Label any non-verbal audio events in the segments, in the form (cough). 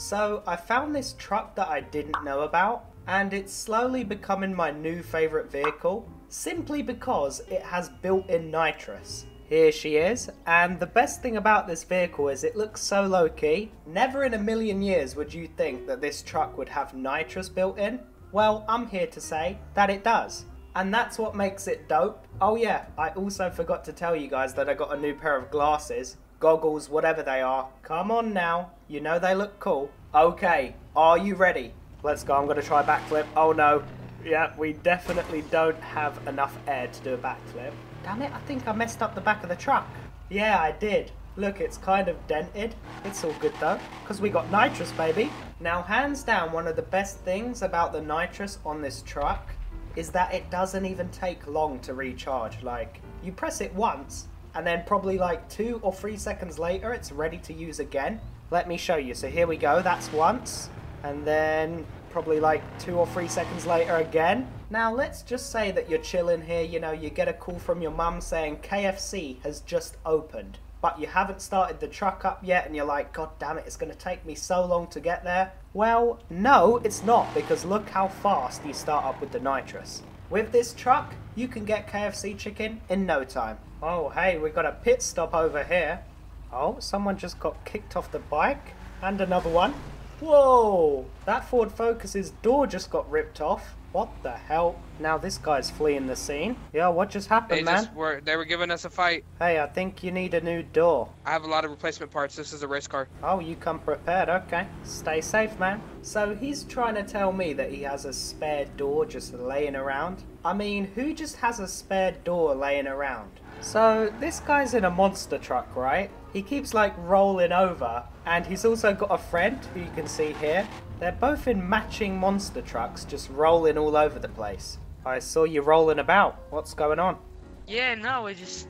So I found this truck that I didn't know about and it's slowly becoming my new favourite vehicle simply because it has built-in nitrous. Here she is, and the best thing about this vehicle is it looks so low key. Never in a million years would you think that this truck would have nitrous built in. Well, I'm here to say that it does. And that's what makes it dope. Oh yeah, I also forgot to tell you guys that I got a new pair of glasses, goggles, whatever they are. Come on now, you know they look cool. Okay, are you ready? Let's go, I'm gonna try a backflip. Oh no, yeah, we definitely don't have enough air to do a backflip. Damn it, I think I messed up the back of the truck. Yeah, I did. Look, it's kind of dented. It's all good though, because we got nitrous, baby. Now, hands down, one of the best things about the nitrous on this truck is that it doesn't even take long to recharge. Like, you press it once, and then probably like two or three seconds later, it's ready to use again. Let me show you. So here we go, that's once. And then probably like two or three seconds later again. Now let's just say that you're chilling here, you know, you get a call from your mum saying KFC has just opened, but you haven't started the truck up yet and you're like, god damn it, it's going to take me so long to get there. Well, no, it's not because look how fast you start up with the nitrous. With this truck, you can get KFC chicken in no time. Oh, hey, we got a pit stop over here. Oh, someone just got kicked off the bike. And another one. Whoa! That Ford Focus's door just got ripped off. What the hell? Now this guy's fleeing the scene. Yeah, what just happened, They man? just were they were giving us a fight. Hey, I think you need a new door. I have a lot of replacement parts. This is a race car. Oh, you come prepared, okay. Stay safe, man. So he's trying to tell me that he has a spare door just laying around? I mean, who just has a spare door laying around? So this guy's in a monster truck, right? He keeps like rolling over, and he's also got a friend who you can see here. They're both in matching monster trucks, just rolling all over the place. I saw you rolling about. What's going on? Yeah, no, we're just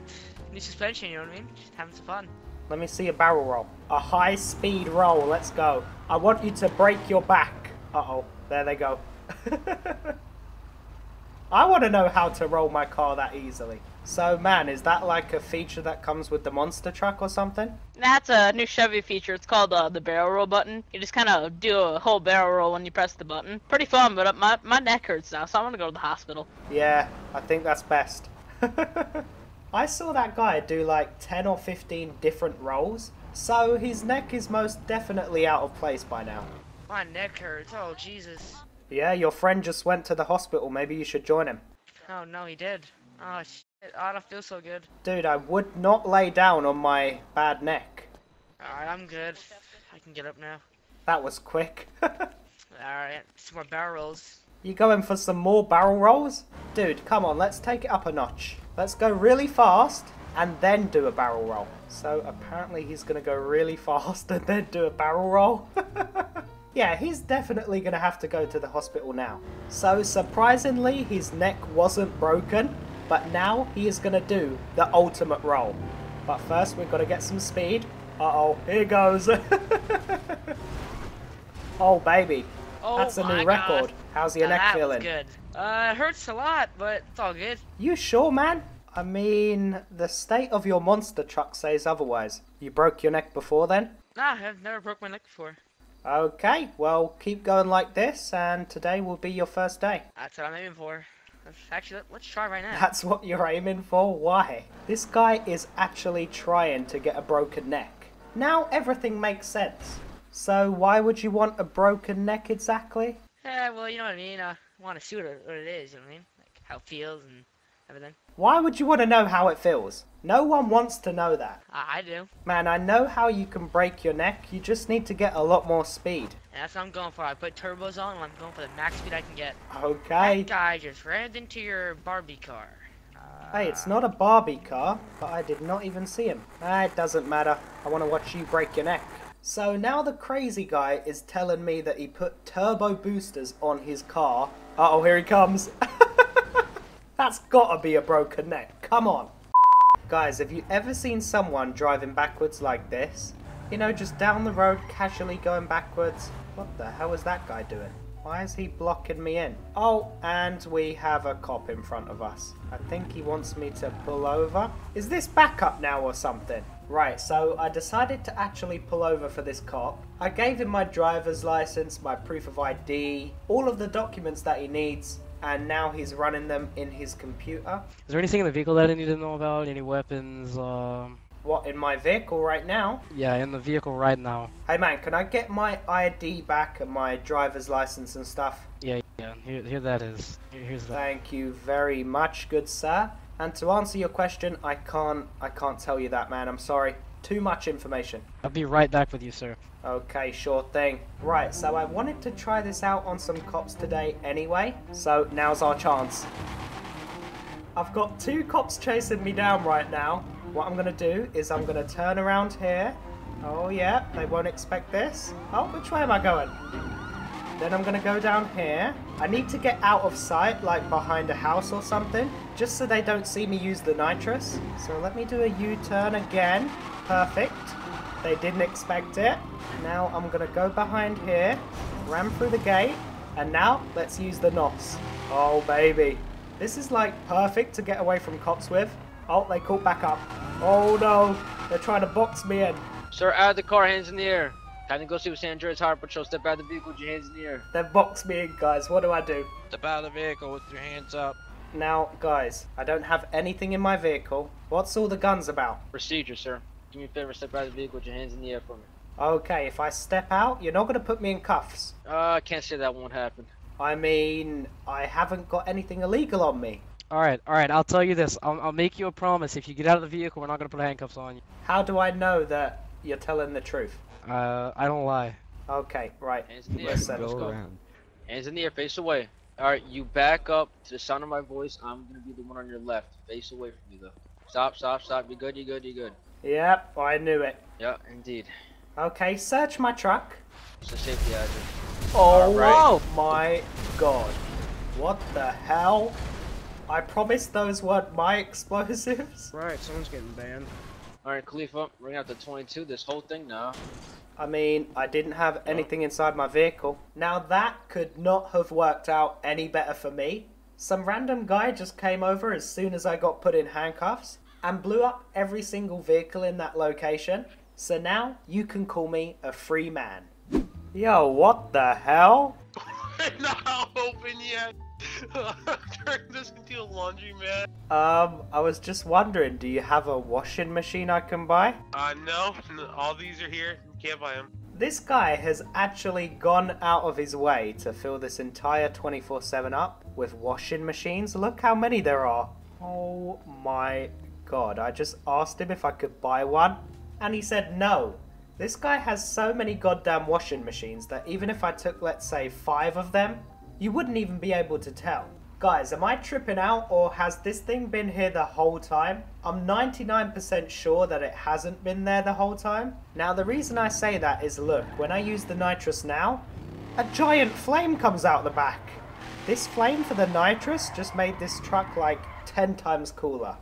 new suspension. You know what I mean? Just having some fun. Let me see a barrel roll. A high speed roll. Let's go. I want you to break your back. Uh oh. There they go. (laughs) I want to know how to roll my car that easily. So, man, is that like a feature that comes with the monster truck or something? That's a new Chevy feature. It's called uh, the barrel roll button. You just kind of do a whole barrel roll when you press the button. Pretty fun, but uh, my, my neck hurts now, so I'm gonna go to the hospital. Yeah, I think that's best. (laughs) I saw that guy do like 10 or 15 different rolls, so his neck is most definitely out of place by now. My neck hurts. Oh Jesus. Yeah, your friend just went to the hospital. Maybe you should join him. Oh no, he did. Oh shit. I don't feel so good. Dude, I would not lay down on my bad neck. Alright, I'm good. I can get up now. That was quick. (laughs) Alright, some more barrels. you going for some more barrel rolls? Dude, come on, let's take it up a notch. Let's go really fast and then do a barrel roll. So apparently he's going to go really fast (laughs) and then do a barrel roll. (laughs) yeah, he's definitely going to have to go to the hospital now. So surprisingly, his neck wasn't broken, but now he is going to do the ultimate roll. But first, we've got to get some speed. Uh-oh, here goes. (laughs) oh, baby. Oh That's a new God. record. How's your Now neck feeling? good. Uh, it hurts a lot, but it's all good. You sure, man? I mean, the state of your monster truck says otherwise. You broke your neck before then? Nah, I've never broke my neck before. Okay, well, keep going like this, and today will be your first day. That's what I'm aiming for. Actually, let- let's try right now. That's what you're aiming for? Why? This guy is actually trying to get a broken neck. Now everything makes sense. So, why would you want a broken neck exactly? Yeah, well, you know what I mean. I want to see what it, what it is. You know what I mean? Like how it feels and everything. Why would you want to know how it feels? No one wants to know that. I, do. Man, I know how you can break your neck, you just need to get a lot more speed. And that's what I'm going for. I put turbos on and I'm going for the max speed I can get. Okay. That guy just rammed into your Barbie car. Hey, it's not a Barbie car, but I did not even see him. Ah, it doesn't matter. I want to watch you break your neck. So now the crazy guy is telling me that he put turbo boosters on his car. Uh oh, here he comes. (laughs) That's gotta be a broken neck. Come on. Guys, have you ever seen someone driving backwards like this? You know, just down the road, casually going backwards. What the hell is that guy doing? Why is he blocking me in? Oh, and we have a cop in front of us. I think he wants me to pull over. Is this backup now or something? Right, so I decided to actually pull over for this cop. I gave him my driver's license, my proof of ID, all of the documents that he needs, and now he's running them in his computer. Is there anything in the vehicle that I need to know about? Any weapons? Um, What, in my vehicle right now? yeah, in the vehicle right now. Hey man, can I get my ID back and my driver's license and stuff? Yeah, yeah. Here, here that is. Here, here's that. Thank you very much, good sir. And to answer your question, I can't I can't tell you that man, I'm sorry. Too much information. I'll be right back with you, sir. Okay, sure thing. Right, so I wanted to try this out on some cops today anyway, so now's our chance. I've got two cops chasing me down right now. What I'm gonna do is I'm gonna turn around here. Oh yeah, they won't expect this. Oh, which way am I going? Then I'm gonna go down here. I need to get out of sight, like behind a house or something, just so they don't see me use the nitrous. So let me do a U-turn again. Perfect. They didn't expect it. Now I'm gonna go behind here, ram through the gate, and now let's use the NOS. Oh baby. This is like perfect to get away from cops with. Oh, they caught back up. Oh no, they're trying to box me in. Sir, out of the car, hands in the air. Time to go see what San Andreas Harbor Patrol. Step out of the vehicle with your hands in the air. They've boxed me in, guys. What do I do? Step out of the vehicle with your hands up. Now, guys, I don't have anything in my vehicle. What's all the guns about? Procedure, sir. Do me a favor, step out of the vehicle with your hands in the air for me. Okay, if I step out, you're not going to put me in cuffs. Uh, I can't say that won't happen. I mean, I haven't got anything illegal on me. Alright, alright, I'll tell you this. I'll, I'll make you a promise. If you get out of the vehicle, we're not gonna put handcuffs on you. How do I know that you're telling the truth? Uh, I don't lie. Okay, right. Hands in the air. Listen. Let's go. Hands in the air, face away. Alright, you back up to the sound of my voice. I'm gonna be the one on your left. Face away from you, though. Stop, stop, stop. You good, you good, you good. Yep, I knew it. Yeah, indeed. Okay, search my truck. It's a safety hazard. Oh Alright. my god. What the hell? I promised those weren't my (laughs) explosives. Right, someone's getting banned. Alright, Khalifa, bring out the 22. This whole thing now. I mean, I didn't have anything inside my vehicle. Now that could not have worked out any better for me. Some random guy just came over as soon as I got put in handcuffs and blew up every single vehicle in that location. So now you can call me a free man. Yo, what the hell? We're (laughs) not open yet. (laughs) Turn this into a laundry man. Um, I was just wondering, do you have a washing machine I can buy? Uh, no, all these are here. You can't buy them. This guy has actually gone out of his way to fill this entire 24 7 up with washing machines. Look how many there are. Oh my god. I just asked him if I could buy one, and he said no. This guy has so many goddamn washing machines that even if I took, let's say, five of them, you wouldn't even be able to tell. Guys, am I tripping out or has this thing been here the whole time? I'm 99% sure that it hasn't been there the whole time. Now, the reason I say that is look, when I use the nitrous now, a giant flame comes out the back. This flame for the nitrous just made this truck like 10 times cooler.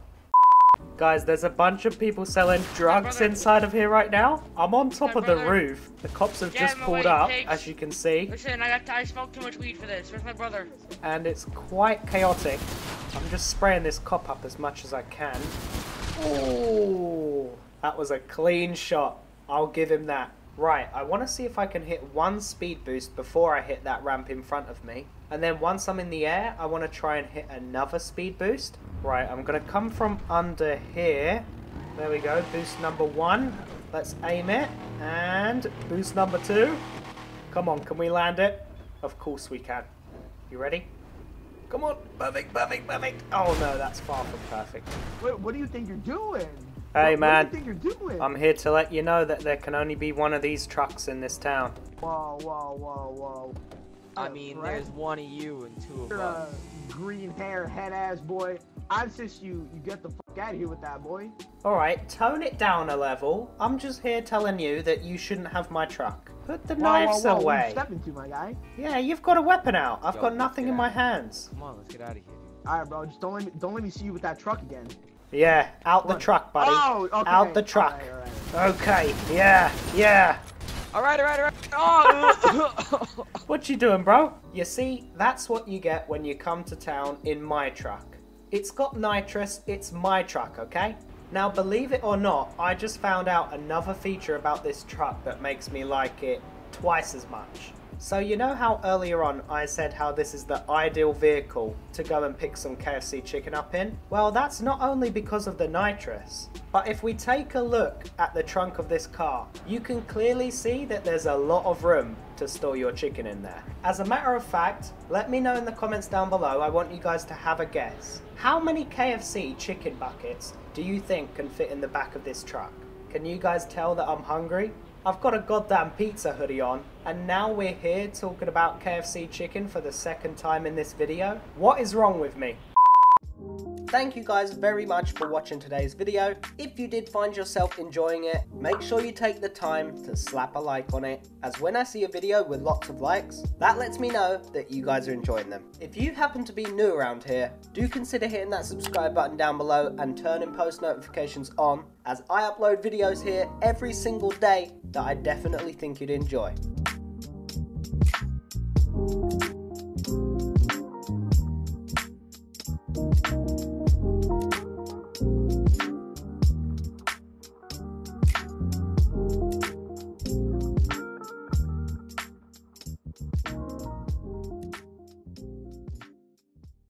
Guys, there's a bunch of people selling drugs inside of here right now. I'm on top of the roof. The cops have just pulled up, as you can see. Listen, I got I smoked too much weed for this. Where's my brother? and it's quite chaotic. I'm just spraying this cop up as much as I can. Ooh, that was a clean shot. I'll give him that. Right, I want to see if I can hit one speed boost before I hit that ramp in front of me. And then once I'm in the air, I want to try and hit another speed boost. Right, I'm going to come from under here. There we go, boost number one. Let's aim it. And boost number two. Come on, can we land it? Of course we can. You ready? Come on, perfect, perfect, perfect. Oh no, that's far from perfect. What, what do you think you're doing? Hey, what, man. What do you think you're doing? I'm here to let you know that there can only be one of these trucks in this town. Whoa, whoa, whoa, whoa. I mean, Brett, there's one of you and two of You're a green hair, head ass boy. I insist you you get the fuck out of here with that boy. Alright, tone it down a level. I'm just here telling you that you shouldn't have my truck. Put the Whoa, knives whoa, whoa, what away. you stepping to, my guy? Yeah, you've got a weapon out. I've Yo, got nothing in my hands. Come on, let's get out of here. All right, bro. Just don't let me don't let me see you with that truck again. Yeah, out the What? truck, buddy. Oh, okay. Out the truck. All right, all right. Okay, yeah, yeah. All right, all right, all right. Oh! (laughs) What you doing, bro? You see, that's what you get when you come to town in my truck. It's got nitrous, it's my truck, okay? Now, believe it or not, I just found out another feature about this truck that makes me like it twice as much. So you know how earlier on I said how this is the ideal vehicle to go and pick some KFC chicken up in? Well that's not only because of the nitrous, but if we take a look at the trunk of this car, you can clearly see that there's a lot of room to store your chicken in there. As a matter of fact, let me know in the comments down below, I want you guys to have a guess. How many KFC chicken buckets do you think can fit in the back of this truck? Can you guys tell that I'm hungry? I've got a goddamn pizza hoodie on, and now we're here talking about KFC chicken for the second time in this video? What is wrong with me? Thank you guys very much for watching today's video. If you did find yourself enjoying it, make sure you take the time to slap a like on it, as when I see a video with lots of likes, that lets me know that you guys are enjoying them. If you happen to be new around here, do consider hitting that subscribe button down below and turning post notifications on, as I upload videos here every single day that I definitely think you'd enjoy.